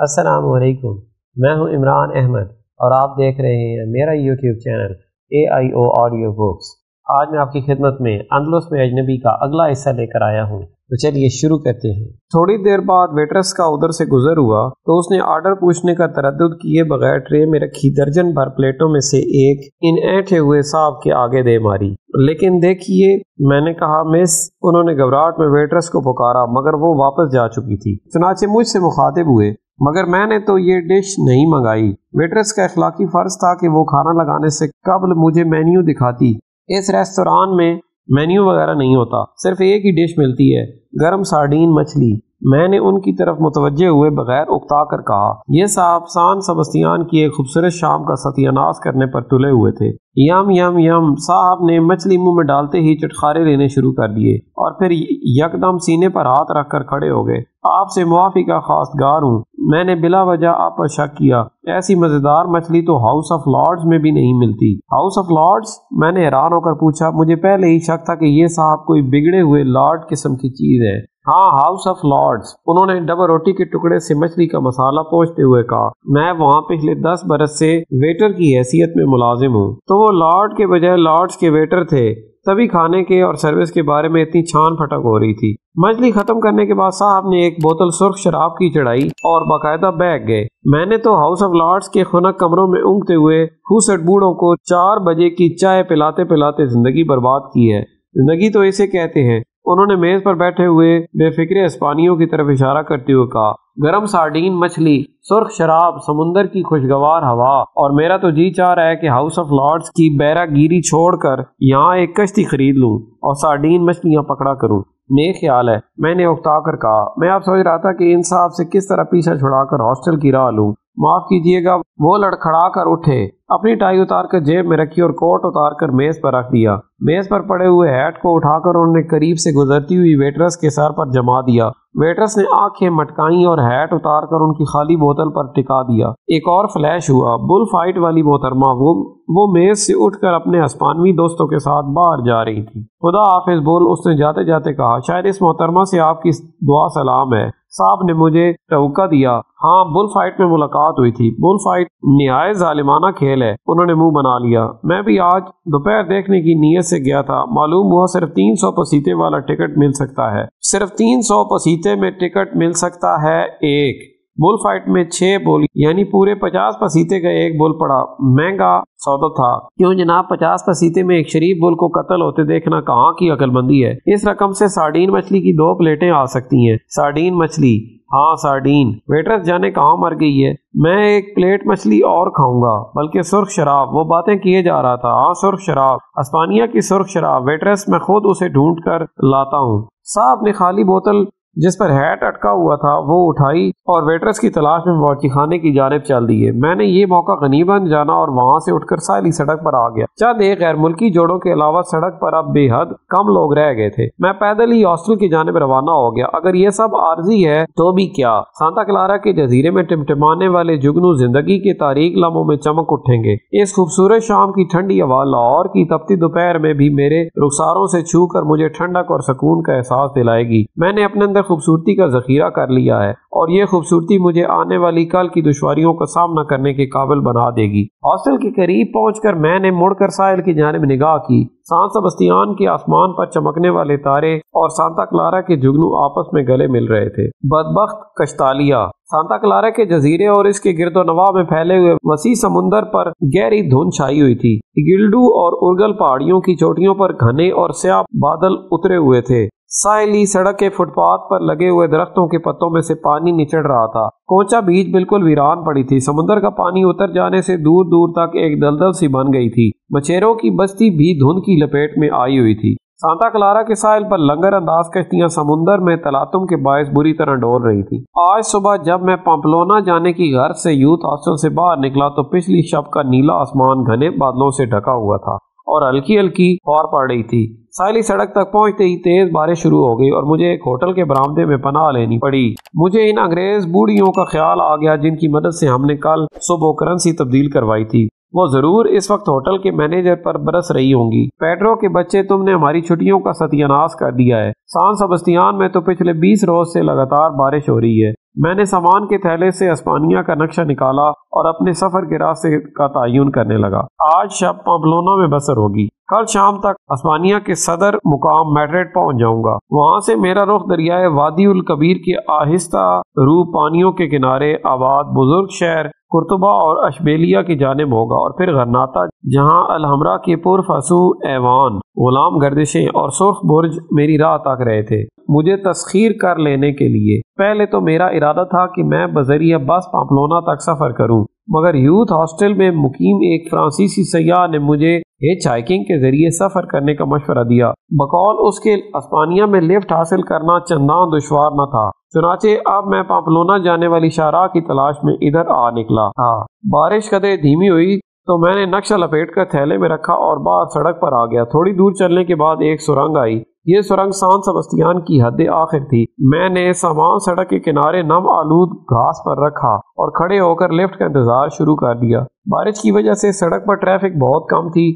अस्सलाम वालेकुम मैं हूँ इमरान अहमद और आप देख रहे हैं मेरा YouTube channel A I O audio books आज मैं आपकी खिदमत में अंदलुस में अजनबी का अगला हिस्सा लेकर आया हूँ। तो चलिए शुरू करते हैं। थोड़ी देर बाद वेटरस का उधर से गुजर हुआ तो उसने ऑर्डर पूछने का तरद किए बगैर ट्रे में रखी दर्जन भर प्लेटों में से एक इन ऐठे हुए साहब के आगे दे मारी। लेकिन देखिए, मैंने कहा, मिस, उन्होंने घबराहट में वेटरस को पुकारा, मगर वो वापस जा चुकी थी। चुनाचे मुझसे मुखातिब हुए, मगर मैंने तो ये डिश नहीं मंगाई। वेटरस का अखलाकी फ़र्ज़ था कि वो खाना लगाने से कबल मुझे मेन्यू दिखाती। इस रेस्तोरान में मेन्यू वगैरह नहीं होता। सिर्फ़ एक ही डिश मिलती है गर्म सार्डीन मछली। मैंने उनकी तरफ़ मुतवजे हुए बगैर उकता कर कहा यह साहब सान सबस्तियान की एक खूबसूरत शाम का सत्यानाश करने पर तुले हुए थे। यम यम यम, साहब ने मछली मुँह में डालते ही चटखारे लेने शुरू कर दिए और फिर यकदम सीने पर हाथ रखकर खड़े हो गए। आपसे मुआफी का खासगार हूँ। मैंने बिला वजह आप पर शक किया। ऐसी मज़ेदार मछली तो हाउस ऑफ़ लॉर्ड्स में भी नहीं मिलती। हाउस ऑफ़ लॉर्ड्स मैंने हैरान होकर पूछा, मुझे पहले ही शक था कि ये साहब कोई बिगड़े हुए लॉर्ड किस्म की चीज़ है। हाँ हाउस ऑफ़ लॉर्ड्स उन्होंने डबल रोटी के टुकड़े से मछली का मसाला पोचते हुए कहा, मैं वहाँ पिछले दस बरस से वेटर की हैसियत में मुलाजिम हूँ। तो वो लॉर्ड के बजाय लॉर्ड्स के वेटर थे। तभी खाने के और सर्विस के बारे में इतनी छान फटक हो रही थी। मछली खत्म करने के बाद साहब ने एक बोतल सुर्ख शराब की चढ़ाई और बाकायदा बैग गए। मैंने तो हाउस ऑफ़ लॉर्ड्स के खुनक कमरों में उंगते हुए खूसट बूढ़ों को चार बजे की चाय पिलाते पिलाते ज़िंदगी बर्बाद की है। ज़िंदगी तो इसे कहते हैं उन्होंने मेज पर बैठे हुए बेफिक्रे अस्पानियों की तरफ़ इशारा करते हुए कहा, गरम सार्डीन मछली, सुर्ख शराब, समुंदर की खुशगवार हवा और मेरा तो जी चाह रहा है कि हाउस ऑफ़ लॉर्ड्स की बैरागिरी छोड़कर यहाँ एक कश्ती खरीद लूँ और सार्डीन मछलियाँ पकड़ा करूँ। नेक ख्याल है, मैंने उकता कर कहा। मैं आप सोच रहा था कि इन साहब से किस तरह पीछा छुड़ाकर हॉस्टल की राह लूँ। माफ़ कीजिएगा, वो लड़खड़ा कर उठे, अपनी टाई उतार कर जेब में रखी और कोट उतार कर मेज पर रख दिया। मेज पर पड़े हुए हैट को उठाकर उन्होंने करीब से गुजरती हुई वेटरस के सर पर जमा दिया। वेटरस ने आँखें मटकाई और हैट उतार कर उनकी खाली बोतल पर टिका दिया। एक और फ्लैश हुआ, बुल फाइट वाली मोहतरमा, वो वो मेज से उठकर अपने अस्पानवी दोस्तों के साथ बाहर जा रही थी। खुदा हाफिज, बोल, उसने जाते जाते कहा, शायद इस मोहतरमा से आपकी दुआ सलाम है। साहब ने मुझे टवका दिया। हाँ बुल फाइट में मुलाकात हुई थी। बुल फाइट न्याय जालिमाना खेल है। उन्होंने मुँह बना लिया। मैं भी आज दोपहर देखने की नीयत से गया था। मालूम हुआ सिर्फ़ तीन सौ पसीते वाला टिकट मिल सकता है। सिर्फ़ तीन सौ पसीते में टिकट मिल सकता है एक। बुल फाइट में छह बुल यानी पूरे पचास पसीते का एक बुल पड़ा। महँगा सौदा था। क्यों जनाब? पचास पसीते में एक शरीफ बुल को कत्ल होते देखना कहाँ की अकलमंदी है? इस रकम से सार्डीन मछली की दो प्लेटें आ सकती हैं। सार्डीन मछली। हाँ सार्डीन वेटरस जाने कहाँ मर गई है? मैं एक प्लेट मछली और खाऊँगा, बल्कि सुर्ख शराब। वो बातें किए जा रहा था। हाँ सुर्ख शराब। अस्पानिया की सुर्ख शराब। वेटरस मैं खुद उसे ढूंढ कर लाता हूँ। साहब ने खाली बोतल जिस पर हैट अटका हुआ था, वो उठाई और वेटरस की तलाश में बावर्ची खाने की जानब चल दिए। मैंने ये मौका गनीबन जाना और वहाँ से उठकर साली सड़क पर आ गया। चंद एक गैर मुल्की जोड़ों के अलावा सड़क पर अब बेहद कम लोग रह गए थे। मैं पैदल ही हॉस्टल की जानब रवाना हो गया। अगर ये सब आर्जी है तो भी क्या? सांता क्लारा के जजीरे में टिमटिमाने वाले जुगनू ज़िंदगी के तारीख लम्हों में चमक उठेंगे। इस खूबसूरत शाम की ठंडी हवा लाहौर की तपती दोपहर में भी मेरे रुखसारों से छू कर मुझे ठंडक और सुकून का एहसास दिलाएगी। मैंने अपने अंदर खूबसूरती का जखीरा कर लिया है और ये खूबसूरती मुझे आने वाली कल की दुश्वारियों का सामना करने के काबिल बना देगी। हॉस्टल के करीब पहुंचकर मैंने मुड़कर साहिल की जानब निगाह की। सांत सबस्तियान के आसमान पर चमकने वाले तारे और सांता क्लारा के जुगनू आपस में गले मिल रहे थे। बदबख्त कश्तालिया। सांता क्लारा के जजीरे और इसके गिरदो नवा में फैले हुए वसी समुंदर पर गहरी धुंध छाई हुई थी। गिल्डू और उर्गल पहाड़ियों की चोटियों पर घने और स्याह बादल उतरे हुए थे। साइली सड़क के फुटपाथ पर लगे हुए दरख्तों के पत्तों में से पानी निचड़ रहा था। कोचा बीच बिल्कुल वीरान पड़ी थी। समुद्र का पानी उतर जाने से दूर दूर तक एक दलदल सी बन गई थी। मछेरों की बस्ती भी धुंध की लपेट में आई हुई थी। सांता क्लारा के साहिल पर लंगर अंदाज कश्तियाँ समुन्दर में तलातुम के बायस बुरी तरह डोल रही थी। आज सुबह जब मैं पंपलोना जाने की घर से यूथ हॉस्टल से बाहर निकला तो पिछली शब का नीला आसमान घने बादलों से ढका हुआ था और हल्की हल्की फौर पड़ रही थी। साइली सड़क तक पहुँचते ही तेज बारिश शुरू हो गई और मुझे एक होटल के बरामदे में पनाह लेनी पड़ी। मुझे इन अंग्रेज़ बूढ़ियों का ख्याल आ गया जिनकी मदद से हमने कल सुबह करेंसी तब्दील करवाई थी। वो ज़रूर इस वक्त होटल के मैनेजर पर बरस रही होंगी। पेट्रो के बच्चे तुमने हमारी छुट्टियों का सत्यानाश कर दिया है। सान सबस्तियान में तो पिछले बीस रोज से लगातार बारिश हो रही है। मैंने सामान के थैले से अस्पानिया का नक्शा निकाला और अपने सफ़र के रास्ते का तयन करने लगा। आज शब पम्पलोना में बसर होगी। कल शाम तक आसमानिया के सदर मुकाम मैड्रिड पहुँच जाऊँगा। वहाँ से मेरा रुख दरियाए वादी उल कबीर के आहिस्ता रू पानियों के किनारे आबाद बुज़ुर्ग शहर कुर्तुबा और अशबेलिया की जानब होगा और फिर गरनाता जहाँ अलहमरा के पुरफसू ऐवान, गुलाम गर्दिशें और सुर्ख बुर्ज मेरी राह तक रहे थे। मुझे तस्खीर कर लेने के लिए, पहले तो मेरा इरादा था कि मैं बजरिया बस पापलोना तक सफ़र करूँ। मगर यूथ हॉस्टल में मुकीम एक फ्रांसीसी सयाह ने मुझे हिच हाइकिंग के ज़रिए सफ़र करने का मशवरा दिया। बकौल उसके अस्पानिया में लिफ्ट हासिल करना चंदा दुशवार न था। चुनाचे अब मैं पापलोना जाने वाली शाहरा की तलाश में इधर आ निकला। था बारिश कदे धीमी हुई तो मैंने नक्शा लपेट कर थैले में रखा और बाहर सड़क पर आ गया। थोड़ी दूर चलने के बाद एक सुरंग आई। ये सुरंग सान सबस्तियान की हद आखिर थी। मैंने सामान सड़क के किनारे नम आलूद घास पर रखा और खड़े होकर लिफ्ट का इंतज़ार शुरू कर दिया। बारिश की वजह से सड़क पर ट्रैफ़िक बहुत कम थी।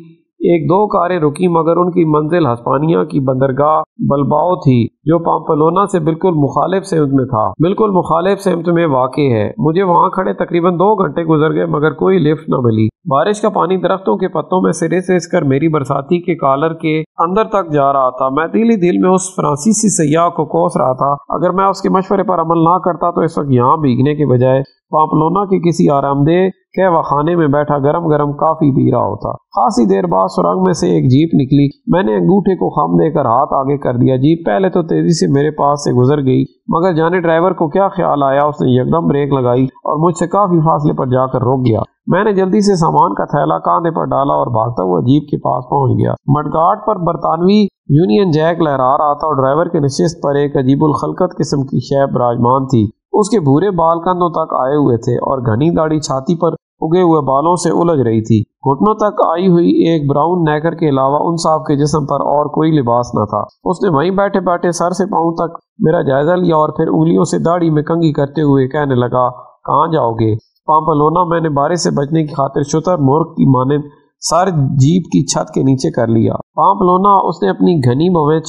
एक दो कारें रुकी, मगर उनकी मंजिल हस्पानिया की बंदरगाह बलबाओ थी, जो पाम्पलोना से बिल्कुल मुखालिफ सिमत में था। बिल्कुल मुखालिफ सिमत में वाक़ है। मुझे वहाँ खड़े तकरीबन दो घंटे गुजर गए, मगर कोई लिफ्ट न मिली। बारिश का पानी दरख्तों के पत्तों में सिरे से इसकर मेरी बरसाती के कॉलर के अंदर तक जा रहा था। मैं दिली दिल में उस फ्रांसीसी सयाह को कोस रहा था। अगर मैं उसके मशवरे पर अमल ना करता तो इस वक्त यहाँ भीगने के बजाय पापलोना के किसी आरामदेह कहवा खाने में बैठा गरम गरम काफ़ी पी रहा होता। खासी देर बाद सुरंग में से एक जीप निकली। मैंने अंगूठे को खम देकर हाथ आगे कर दिया। जीप पहले तो तेज़ी से मेरे पास से गुजर गई, मगर जाने ड्राइवर को क्या ख्याल आया, उसने एकदम ब्रेक लगाई और मुझसे काफ़ी फासले पर जाकर रोक गया। मैंने जल्दी से सामान का थैला कांधे पर डाला और भागता हुआ जीप के पास पहुँच गया। मडगाट पर बरतानवी यूनियन जैक लहरा रहा था और ड्राइवर के नशिस्त पर एक अजीबुल खलकत किस्म की शैब विराजमान थी। उसके भूरे बाल कंधों तक आए हुए थे और घनी दाढ़ी छाती पर उगे हुए बालों से उलझ रही थी। घुटनों तक आई हुई एक ब्राउन नेकर के अलावा उन साहब के जिस्म पर और कोई लिबास न था। उसने वहीं बैठे बैठे सर से पाँव तक मेरा जायजा लिया और फिर उंगलियों से दाढ़ी में कंगी करते हुए कहने लगा, कहाँ जाओगे? पाम्पलोना मैंने बारिश से बचने की खातिर शुतर मोर्ग की माने सर जीप की छत के नीचे कर लिया। पाम्पलोना उसने अपनी घनी भवें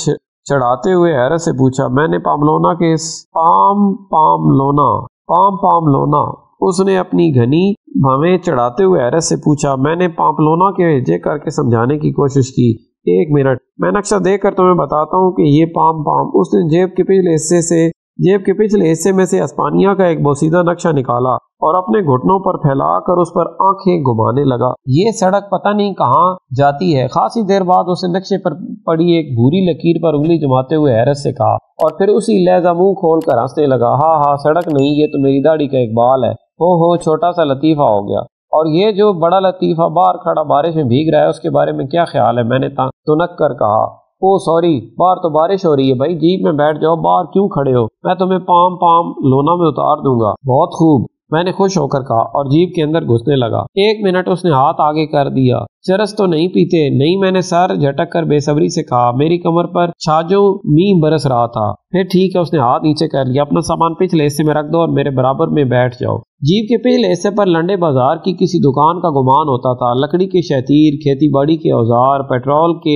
चढ़ाते हुए हैरत से पूछा, मैंने पामलोना के palm Pamplona palm Pamplona उसने अपनी घनी भवें चढ़ाते हुए हैरत से पूछा, मैंने पापलोना के भेजे करके समझाने की कोशिश की। एक मिनट, मैं नक्शा देख कर तुम्हें बताता हूँ कि ये पाम पाम उसने जेब के पिछले हिस्से से, जेब के पिछले हिस्से में से अस्पानिया का एक बोसीदा नक्शा निकाला और अपने घुटनों पर फैलाकर उस पर आँखें घुमाने लगा। ये सड़क पता नहीं कहाँ जाती है। खासी देर बाद उसने नक्शे पर पड़ी एक भूरी लकीर पर उंगली जमाते हुए हैरत से कहा और फिर उसी लहजा मुँह खोल कर हंसने लगा हाँ हाँ सड़क नहीं, ये तो मेरी दाढ़ी का एक बाल है। हो हो छोटा सा लतीफा हो गया। और ये जो बड़ा लतीफा बाहर खड़ा बारिश में भीग रहा है, उसके बारे में क्या ख्याल है? मैंने तुनक कर कहा, ओ, सॉरी, बाहर तो बारिश हो रही है भाई, जीप में बैठ जाओ, बाहर क्यों खड़े हो? मैं तुम्हें पाम पाम लोना में उतार दूँगा। बहुत खूब। मैंने खुश होकर कहा और जीप के अंदर घुसने लगा। एक मिनट उसने हाथ आगे कर दिया। चरस तो नहीं पीते, नहीं मैंने सर झटक कर बेसब्री से कहा, मेरी कमर पर छाजो मी बरस रहा था। फिर ठीक है, उसने हाथ नीचे कर लिया, अपना सामान पिछले हिस्से में रख दो और मेरे बराबर में बैठ जाओ। जीप के पिछले हिस्से पर लंडे बाज़ार की किसी दुकान का गुमान होता था। लकड़ी के शतीर, खेती बाड़ी के औज़ार, पेट्रोल के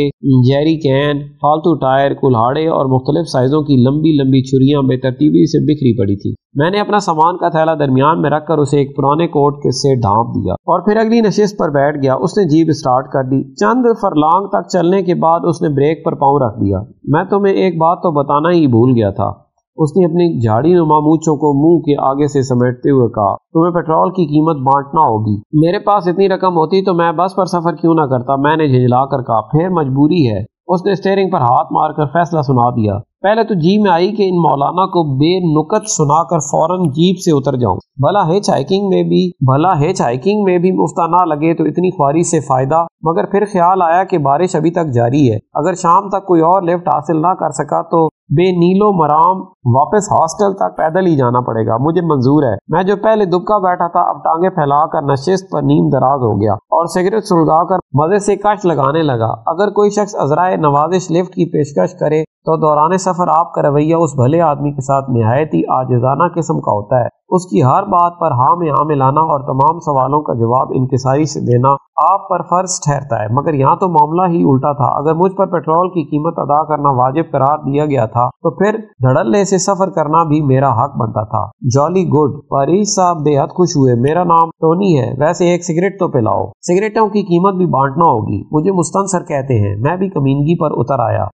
जहरी कैन, फालतू टायर, कुल्हाड़े और मुख्तलिफ़ साइजों की लंबी लंबी छुरियाँ बेतरतीबी से बिखरी पड़ी थी। मैंने अपना सामान का थैला दरमियान में रखकर उसे एक पुराने कोट के से ढांप दिया और फिर अगली नशिस्त पर बैठ गया। उसने जीप स्टार्ट कर दी। चंद फरलांग तक चलने के बाद उसने ब्रेक पर पाँव रख दिया। मैं तुम्हें एक बात तो बताना ही भूल गया था। उसने अपनी झाड़ी नुमा मूछों को मुँह के आगे से समेटते हुए कहा, तुम्हें पेट्रोल की कीमत बांटना होगी। मेरे पास इतनी रकम होती तो मैं बस पर सफ़र क्यों ना करता? मैंने झिझला कर कहा, फिर मजबूरी है। उसने स्टेयरिंग पर हाथ मारकर फैसला सुना दिया, पहले तो जी में आई कि इन मौलाना को बेनुकत सुनाकर फ़ौरन जीप से उतर जाऊँ। भला हिच हाइकिंग में भी, भला हिच हाइकिंग में भी मुफ्ता ना लगे तो इतनी ख्वारी से फ़ायदा। मगर फिर ख्याल आया कि बारिश अभी तक जारी है। अगर शाम तक कोई और लिफ्ट हासिल ना कर सका तो बेनीलो मराम वापस हॉस्टल तक पैदल ही जाना पड़ेगा। मुझे मंजूर है। मैं जो पहले दुबका बैठा था, अब टांगे फैलाकर नशिस्त पर नीम दराज हो गया और सिगरेट सुलगाकर मज़े से कश लगाने लगा। अगर कोई शख्स अजराए नवाजिश लिफ्ट की पेशकश करे तो दौरान सफ़र आपका रवैया उस भले आदमी के साथ नहायत ही आजाना किस्म का होता है। उसकी हर बात पर हाँ में हाँ मिलाना और तमाम सवालों का जवाब इनकसारी से देना आप पर फ़र्ज़ ठहरता है। मगर यहाँ तो मामला ही उल्टा था। अगर मुझ पर पेट्रोल की कीमत अदा करना वाजिब करार दिया गया था तो फिर धड़ल्ले से सफ़र करना भी मेरा हक बनता था। जॉली गुड फरीज साहब बेहद खुश हुए। मेरा नाम टोनी है। वैसे एक सिगरेट तो पिलाओ। सिगरेटों की कीमत भी बांटना होगी। मुझे मुस्तन सर कहते हैं। मैं भी कमीनगी पर उतर आया।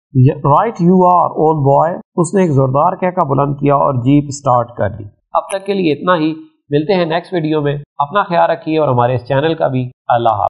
Right you are on boy उसने एक जोरदार कहका बुलंद किया और जीप स्टार्ट कर दी। अब तक के लिए इतना ही। मिलते हैं नेक्स्ट वीडियो में। अपना ख्याल रखिए और हमारे इस चैनल का भी अल्लाह